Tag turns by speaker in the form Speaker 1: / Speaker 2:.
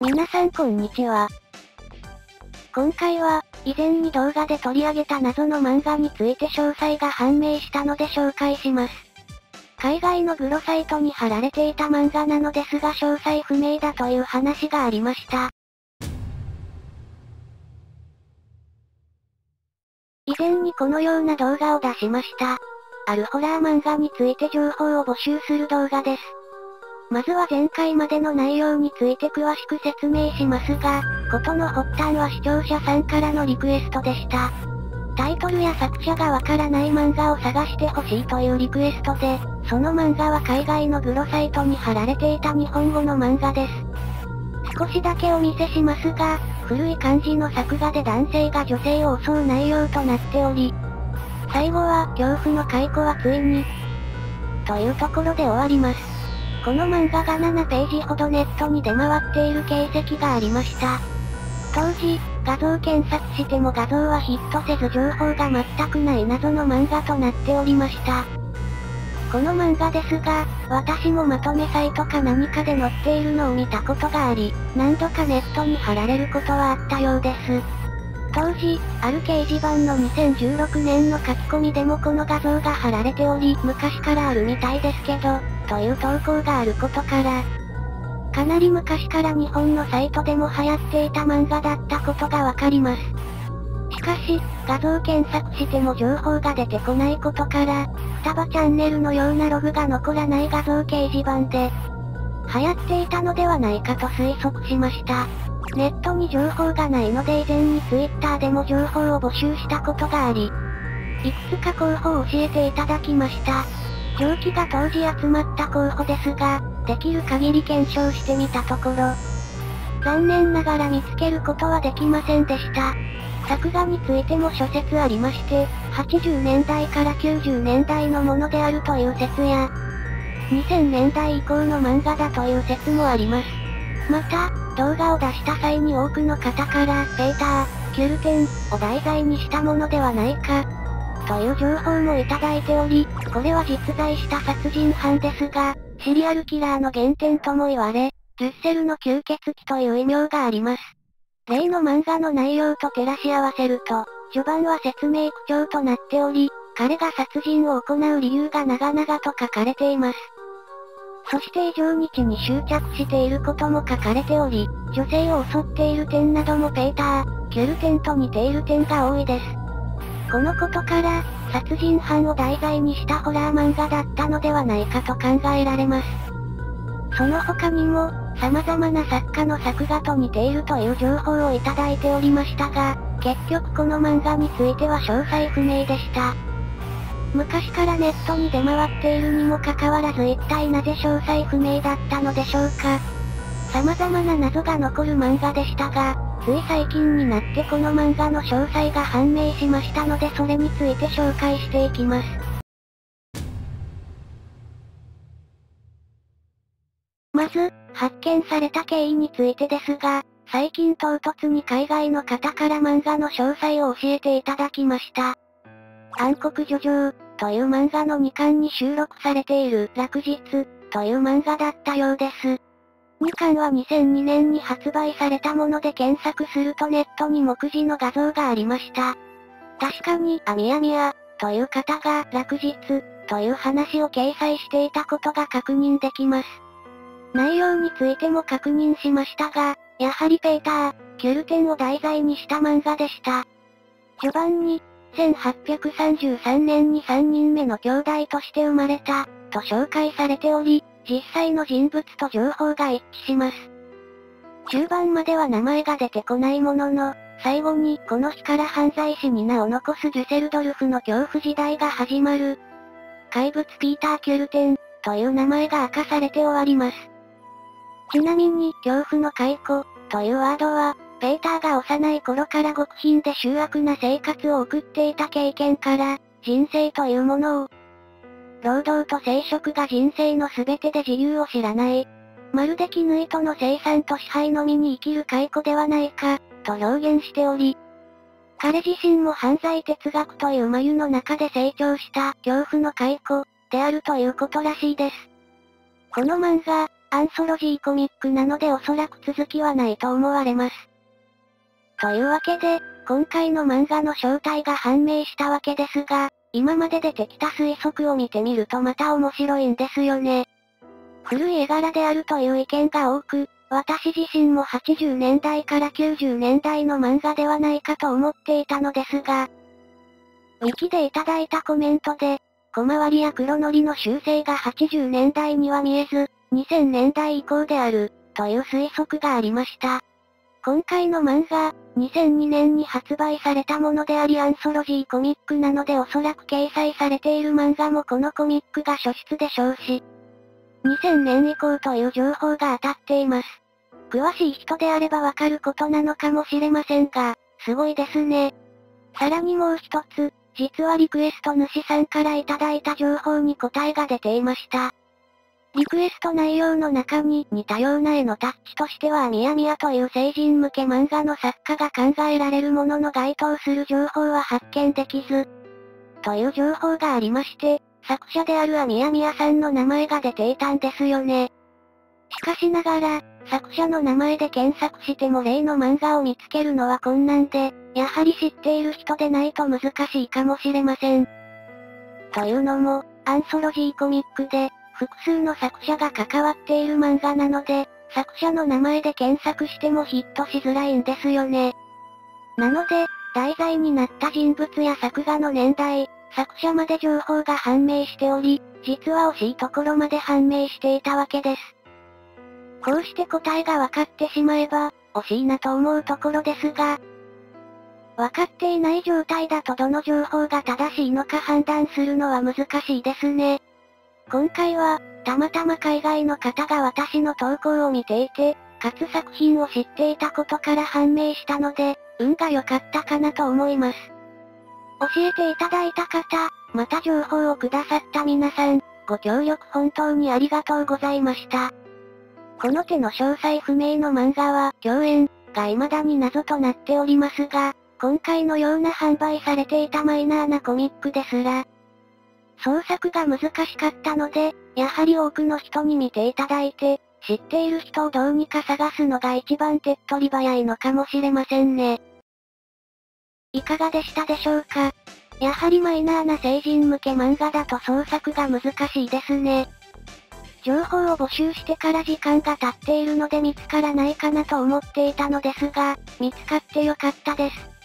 Speaker 1: 皆さんこんにちは。今回は、以前に動画で取り上げた謎の漫画について詳細が判明したので紹介します。海外のグロサイトに貼られていた漫画なのですが詳細不明だという話がありました。以前にこのような動画を出しました。あるホラー漫画について情報を募集する動画です。まずは前回までの内容について詳しく説明しますが、ことの発端は視聴者さんからのリクエストでした。タイトルや作者がわからない漫画を探してほしいというリクエストで、その漫画は海外のグロサイトに貼られていた日本語の漫画です。少しだけお見せしますが、古い感じの作画で男性が女性を襲う内容となっており、最後は恐怖の解雇はついに、というところで終わります。この漫画が7ページほどネットに出回っている形跡がありました。当時、画像検索しても画像はヒットせず情報が全くない謎の漫画となっておりました。この漫画ですが、私もまとめサイトか何かで載っているのを見たことがあり、何度かネットに貼られることはあったようです。当時、ある掲示板の2016年の書き込みでもこの画像が貼られており、昔からあるみたいですけど、という投稿があることから、かなり昔から日本のサイトでも流行っていた漫画だったことがわかります。しかし、画像検索しても情報が出てこないことから、双葉チャンネルのようなログが残らない画像掲示板で、流行っていたのではないかと推測しました。ネットに情報がないので以前に Twitter でも情報を募集したことがあり、いくつか候補を教えていただきました。蒸気が当時集まった候補ですが、できる限り検証してみたところ、残念ながら見つけることはできませんでした。作画についても諸説ありまして、80年代から90年代のものであるという説や、2000年代以降の漫画だという説もあります。また、動画を出した際に多くの方から、ペーター、キュルテンを題材にしたものではないか、という情報もいただいており、これは実在した殺人犯ですが、シリアルキラーの原点とも言われ、ルッセルの吸血鬼という異名があります。例の漫画の内容と照らし合わせると、序盤は説明口調となっており、彼が殺人を行う理由が長々と書かれています。そして異常日に執着していることも書かれており、女性を襲っている点などもペーター、キュル点と似ている点が多いです。このことから、殺人犯を題材にしたホラー漫画だったのではないかと考えられます。その他にも、様々な作家の作画と似ているという情報をいただいておりましたが、結局この漫画については詳細不明でした。昔からネットに出回っているにもかかわらず一体なぜ詳細不明だったのでしょうか。様々な謎が残る漫画でしたが、つい最近になってこの漫画の詳細が判明しましたのでそれについて紹介していきます。まず、発見された経緯についてですが、最近唐突に海外の方から漫画の詳細を教えていただきました。暗黒叙情という漫画の2巻に収録されている落日という漫画だったようです。2巻は2002年に発売されたもので検索するとネットに目次の画像がありました。確かに、アミヤミヤ、という方が、落日、という話を掲載していたことが確認できます。内容についても確認しましたが、やはりペーター、キュルテンを題材にした漫画でした。序盤に、1833年に3人目の兄弟として生まれた、と紹介されており、実際の人物と情報が一致します。中盤までは名前が出てこないものの、最後にこの日から犯罪師に名を残すデュセルドルフの恐怖時代が始まる。怪物ピーター・キュルテン、という名前が明かされて終わります。ちなみに、恐怖の解雇、というワードは、ペーターが幼い頃から極貧で醜悪な生活を送っていた経験から、人生というものを、労働と生殖が人生の全てで自由を知らない。まるで絹糸の生産と支配のみに生きる解雇ではないか、と表現しており、彼自身も犯罪哲学という眉の中で成長した恐怖の解雇であるということらしいです。この漫画、アンソロジーコミックなのでおそらく続きはないと思われます。というわけで、今回の漫画の正体が判明したわけですが、今まで出てきた推測を見てみるとまた面白いんですよね。古い絵柄であるという意見が多く、私自身も80年代から90年代の漫画ではないかと思っていたのですが、ウィキでいただいたコメントで、小回りや黒塗りの修正が80年代には見えず、2000年代以降である、という推測がありました。今回の漫画、2002年に発売されたものでありアンソロジーコミックなのでおそらく掲載されている漫画もこのコミックが初出でしょうし、2000年以降という情報が当たっています。詳しい人であればわかることなのかもしれませんが、すごいですね。さらにもう一つ、実はリクエスト主さんからいただいた情報に答えが出ていました。リクエスト内容の中に似たような絵のタッチとしてはミヤミヤという成人向け漫画の作家が考えられるものの該当する情報は発見できず、という情報がありまして、作者であるアミヤミヤさんの名前が出ていたんですよね。しかしながら、作者の名前で検索しても例の漫画を見つけるのは困難で、やはり知っている人でないと難しいかもしれません。というのも、アンソロジーコミックで、複数の作者が関わっている漫画なので、作者の名前で検索してもヒットしづらいんですよね。なので、題材になった人物や作画の年代、作者まで情報が判明しており、実は惜しいところまで判明していたわけです。こうして答えが分かってしまえば、惜しいなと思うところですが、分かっていない状態だとどの情報が正しいのか判断するのは難しいですね。今回は、たまたま海外の方が私の投稿を見ていて、かつ作品を知っていたことから判明したので、運が良かったかなと思います。教えていただいた方、また情報をくださった皆さん、ご協力本当にありがとうございました。この手の詳細不明の漫画は、共演が未だに謎となっておりますが、今回のような販売されていたマイナーなコミックですら、創作が難しかったので、やはり多くの人に見ていただいて、知っている人をどうにか探すのが一番手っ取り早いのかもしれませんね。いかがでしたでしょうか？やはりマイナーな成人向け漫画だと創作が難しいですね。情報を募集してから時間が経っているので見つからないかなと思っていたのですが、見つかってよかったです。